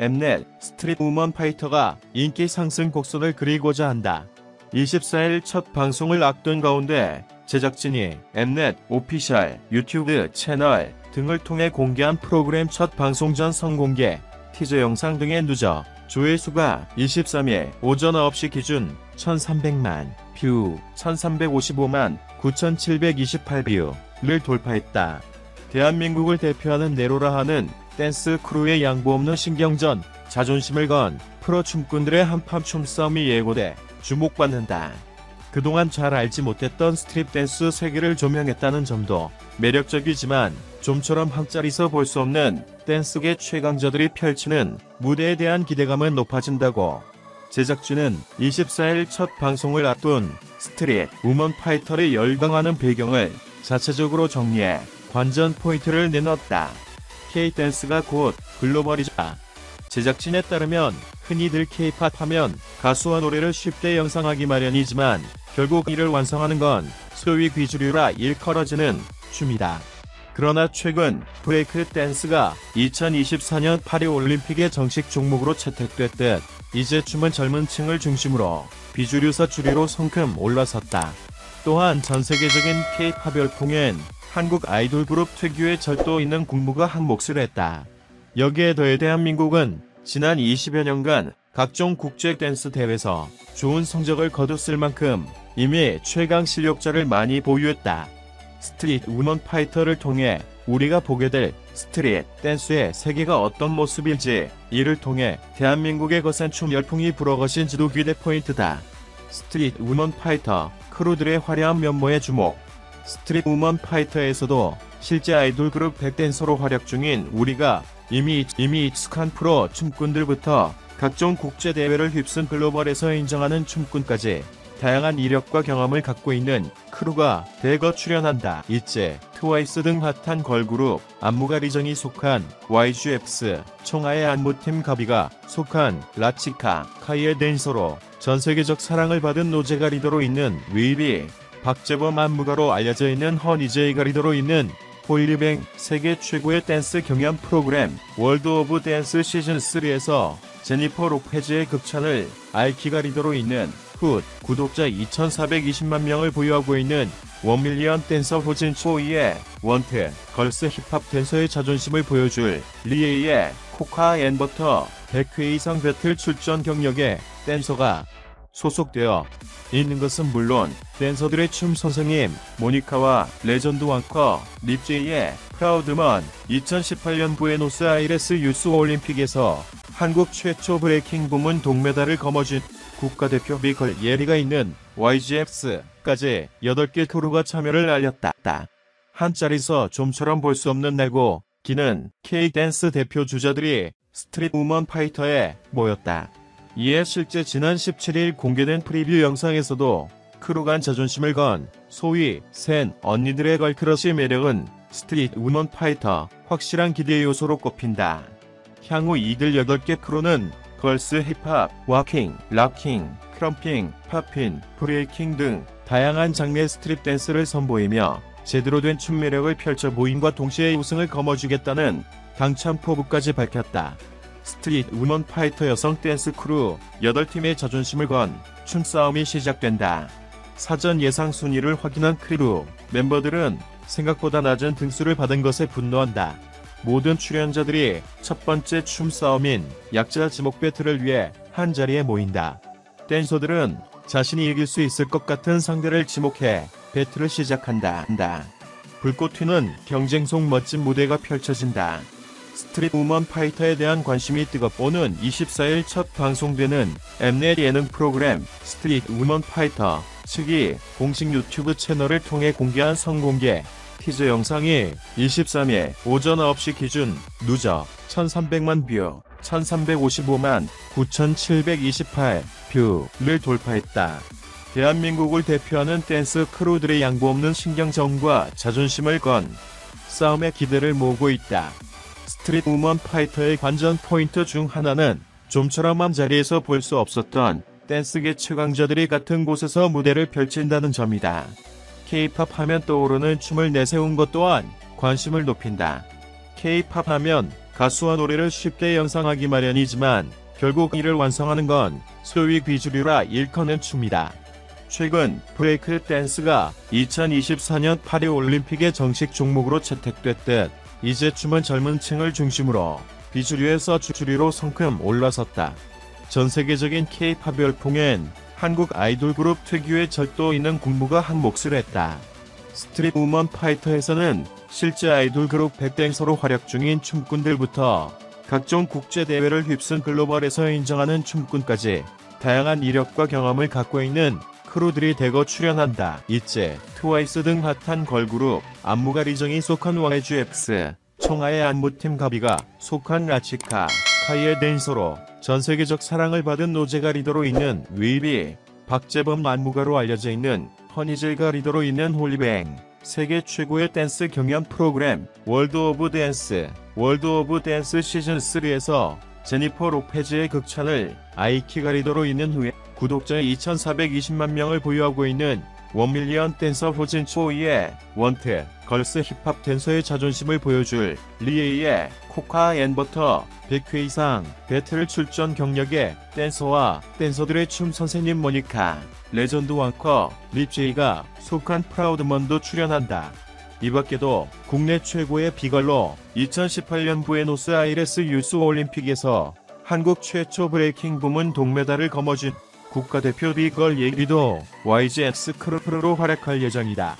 엠넷 스트릿 우먼 파이터가 인기 상승 곡선을 그리고자 한다. 24일 첫 방송을 앞둔 가운데 제작진이 엠넷 official 유튜브 채널 등을 통해 공개한 프로그램 첫 방송 전 선공개 티저 영상 등의 누적 조회수가 23일 오전 9시 기준 1300만 view, 1355만 9728 view를 돌파했다. 대한민국을 대표하는 내로라 하는 댄스 크루의 양보 없는 신경전, 자존심을 건 프로 춤꾼들의 한판 춤싸움이 예고돼 주목받는다. 그동안 잘 알지 못했던 street 댄스 세계를 조명했다는 점도 매력적이지만 좀처럼 한자리서 볼 수 없는 댄스계 최강자들이 펼치는 무대에 대한 기대감은 높아진다고. 제작진은 24일 첫 방송을 앞둔 스트릿 우먼 파이터를 열광하는 배경을 자체적으로 정리해 관전 포인트를 내놨다. K-댄스가 곧 글로벌이자 제작진에 따르면 흔히들 K-팝 하면 가수와 노래를 쉽게 영상하기 마련이지만 결국 이를 완성하는 건 소위 귀주류라 일컬어지는 춤이다. 그러나 최근 브레이크 댄스가 2024년 파리 올림픽의 정식 종목으로 채택됐듯 이제 춤은 젊은 층을 중심으로 비주류서 주류로 성큼 올라섰다. 또한 전 세계적인 K-팝 열풍엔 한국 아이돌 그룹 특유의 절도 있는 군무가 한 몫을 했다. 여기에 더해 대한민국은 지난 20여 년간 각종 국제 댄스 대회에서 좋은 성적을 거뒀을 만큼 이미 최강 실력자를 많이 보유했다. 스트릿 우먼 파이터를 통해 우리가 보게 될 street 댄스의 세계가 어떤 모습일지 이를 통해 대한민국의 거센 춤 열풍이 불 것인지도 기대 포인트다. 스트릿 우먼 파이터 크루들의 화려한 면모에 주목. 스트릿 우먼 파이터에서도 실제 아이돌 그룹 백댄서로 활약 중인 우리가 이미 이미 익숙한 프로 춤꾼들부터 각종 국제 대회를 휩쓴 글로벌에서 인정하는 춤꾼까지 다양한 이력과 경험을 갖고 있는 크루가 대거 출연한다. 일제, 트와이스 등 핫한 걸그룹 안무가 리정이 속한 YGX, 청하의 안무팀 가비가 속한 라치카, 카이의 댄서로 전 세계적 사랑을 받은 노제가 리더로 있는 웨이비, 박재범 안무가로 알려져 있는 허니제이가 리더로 있는 홀리뱅 세계 최고의 댄스 경연 프로그램 월드 오브 댄스 시즌 3에서 제니퍼 로페즈의 극찬을 아이키가 리더로 있는 훗 구독자 2,420만 명을 보유하고 있는 원밀리언 댄서 효진 초이의 원트 girls 힙합 댄서의 자존심을 보여줄 리에이의 코카앤버터 100회 이상 배틀 출전 경력의 댄서가 소속되어 있는 것은 물론 댄서들의 춤 선생님 모니카와 레전드 왕커 립제이의 프라우드먼 2018년 부에노스아이레스 유스 올림픽에서 한국 최초 breaking 부문 동메달을 거머쥔 국가대표 B-girl 예리가 있는 YGX까지 8개 크루가 참여를 알렸다. 한 자리서 좀처럼 볼 수 없는 날고 기는 K-댄스 대표 주자들이 스트릿 우먼 파이터에 모였다. 이에 실제 지난 17일 공개된 preview 영상에서도 크루 간 자존심을 건 소위 센 언니들의 girl crush 매력은 스트릿 우먼 파이터 확실한 기대 요소로 꼽힌다. 향후 이들 8개 크루는 girls 힙합, waacking, locking, krumping, poppin, breaking 등 다양한 장르의 street 댄스를 선보이며 제대로 된 춤 매력을 펼쳐 보임과 동시에 우승을 거머쥐겠다는 당찬 포부까지 밝혔다. 스트릿 우먼 파이터 여성 댄스 크루 8팀의 자존심을 건 춤싸움이 시작된다. 사전 예상 순위를 확인한 크루 멤버들은 생각보다 낮은 등수를 받은 것에 분노한다. 모든 출연자들이 첫 번째 춤싸움인 약자 지목 배틀을 위해 한 자리에 모인다. 댄서들은 자신이 이길 수 있을 것 같은 상대를 지목해 배틀을 시작한다. 불꽃 튀는 경쟁 속 멋진 무대가 펼쳐진다. 스트릿 우먼 파이터에 대한 관심이 뜨겁 오는 24일 첫 방송되는 엠넷 예능 프로그램 스트릿 우먼 파이터 측이 공식 유튜브 채널을 통해 공개한 선공개 티저 영상이 23일 오전 9시 기준 누적 1300만 뷰, 1355만 9728 뷰를 돌파했다. 대한민국을 대표하는 댄스 크루들의 양보 없는 신경전과 자존심을 건 싸움의 기대를 모으고 있다. 스트릿 우먼 파이터의 관전 포인트 중 하나는 좀처럼 한 자리에서 볼 수 없었던 댄스계 최강자들이 같은 곳에서 무대를 펼친다는 점이다. K-팝 하면 떠오르는 춤을 내세운 것 또한 관심을 높인다. K-팝 하면 가수와 노래를 쉽게 연상하기 마련이지만 결국 이를 완성하는 건 소위 비주류라 일컫는 춤이다. 최근 브레이크 댄스가 2024년 파리 올림픽의 정식 종목으로 채택됐듯 이제 춤은 젊은 층을 중심으로 비주류에서 주류로 성큼 올라섰다. 전 세계적인 K-팝 열풍엔 한국 아이돌 그룹 특유의 절도 있는 군무가 한 몫을 했다. 스트릿 우먼 파이터에서는 실제 아이돌 그룹 백댄서로 활약 중인 춤꾼들부터 각종 국제 대회를 휩쓴 글로벌에서 인정하는 춤꾼까지 다양한 이력과 경험을 갖고 있는 크루들이 대거 출연한다. 이제 트와이스 등 핫한 걸그룹 안무가 리정이 속한 YGX, 청하의 안무팀 가비가 속한 라치카, 카이의 댄서로 전 세계적 사랑을 받은 노제가 리더로 있는 웨이비, 박재범 안무가로 알려져 있는 허니제이가 리더로 있는 홀리뱅, 세계 최고의 댄스 경연 프로그램 월드 오브 댄스, 월드 오브 댄스 시즌3에서 제니퍼 로페즈의 극찬을 아이키가 리더로 있는 훅 구독자 2420만 명을 보유하고 있는 원밀리언 댄서 효진초이의 원트 걸스 힙합 댄서의 자존심을 보여줄 리헤이의 코카 앤 버터 100회 이상 배틀 출전 경력의 댄서와 댄서들의 춤 선생님 모니카 레전드 왕커 립제이가 속한 프라우드먼도 출연한다. 이 밖에도 국내 최고의 비걸로 2018년 부에노스 아이레스 유스 올림픽에서 한국 최초 브레이킹 부문 동메달을 거머쥔 국가대표 비걸 예기도 YGX 크루로 활약할 예정이다.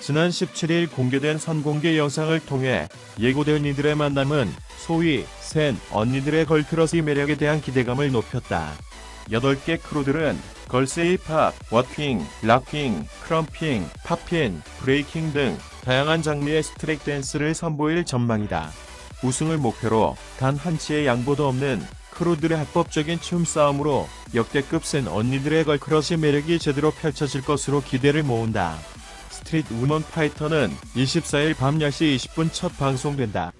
지난 17일 공개된 선공개 영상을 통해 예고된 이들의 만남은 소위 센 언니들의 걸크러시 매력에 대한 기대감을 높였다. 8개 크루들은 걸스 힙합, 워킹, 락킹, 크럼핑, 팝핀, 브레이킹 등 다양한 장르의 스트릿 댄스를 선보일 전망이다. 우승을 목표로 단 한치의 양보도 없는 크루들의 합법적인 춤 싸움으로 역대급 센 언니들의 걸크러시 매력이 제대로 펼쳐질 것으로 기대를 모은다. 스트릿 우먼 파이터는 24일 밤 10시 20분 첫 방송된다.